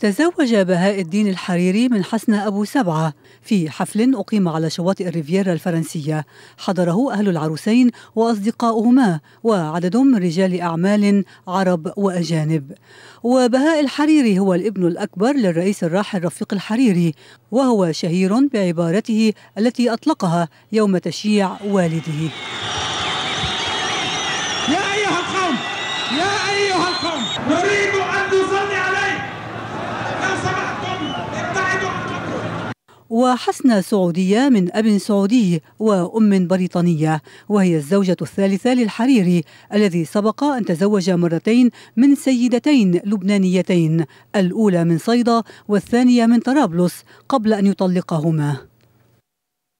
تزوج بهاء الدين الحريري من حسنة أبو سبعة في حفل أقيم على شواطئ الريفيرا الفرنسية. حضره أهل العروسين وأصدقاؤهما وعدد من رجال أعمال عرب وأجانب. وبهاء الحريري هو الابن الأكبر للرئيس الراحل رفيق الحريري وهو شهير بعبارته التي أطلقها يوم تشييع والده. يا أيها القوم! يا أيها القوم! نريد وحسنة سعودية من أب سعودي وأم بريطانية وهي الزوجة الثالثة للحريري الذي سبق أن تزوج مرتين من سيدتين لبنانيتين الأولى من صيدا والثانية من طرابلس قبل أن يطلقهما.